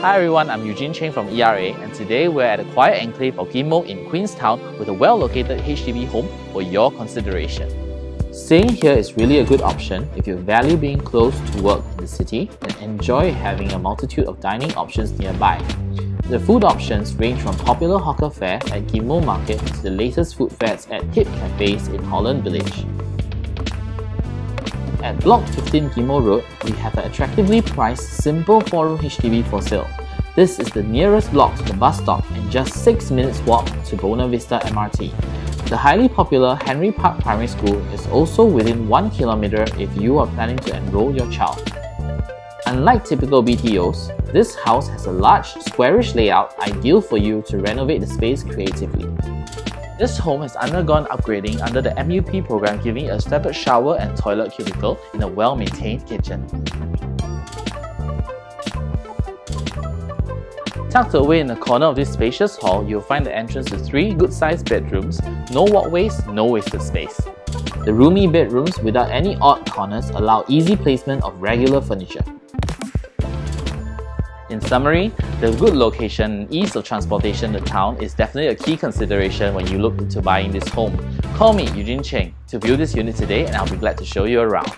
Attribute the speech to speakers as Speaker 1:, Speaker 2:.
Speaker 1: Hi everyone, I'm Eugene Chieng from ERA and today we're at a quiet enclave of Ghim Moh in Queenstown with a well-located HDB home for your consideration. Staying here is really a good option if you value being close to work in the city and enjoy having a multitude of dining options nearby. The food options range from popular hawker fare at Ghim Moh Market to the latest food fads at hip cafes in Holland Village. At Block 15 Ghim Moh Road, we have an attractively priced simple 4-room HDB for sale. This is the nearest block to the bus stop and just 6 minutes walk to Buona Vista MRT. The highly popular Henry Park Primary School is also within 1 kilometer if you are planning to enroll your child. Unlike typical BTOs, this house has a large, squarish layout ideal for you to renovate the space creatively. This home has undergone upgrading under the MUP program giving a separate shower and toilet cubicle in a well-maintained kitchen. Tucked away in the corner of this spacious hall, you'll find the entrance to three good-sized bedrooms, no walkways, no wasted space. The roomy bedrooms without any odd corners allow easy placement of regular furniture. In summary, the good location and ease of transportation to town is definitely a key consideration when you look into buying this home. Call me, Eugene Chieng, to view this unit today and I'll be glad to show you around.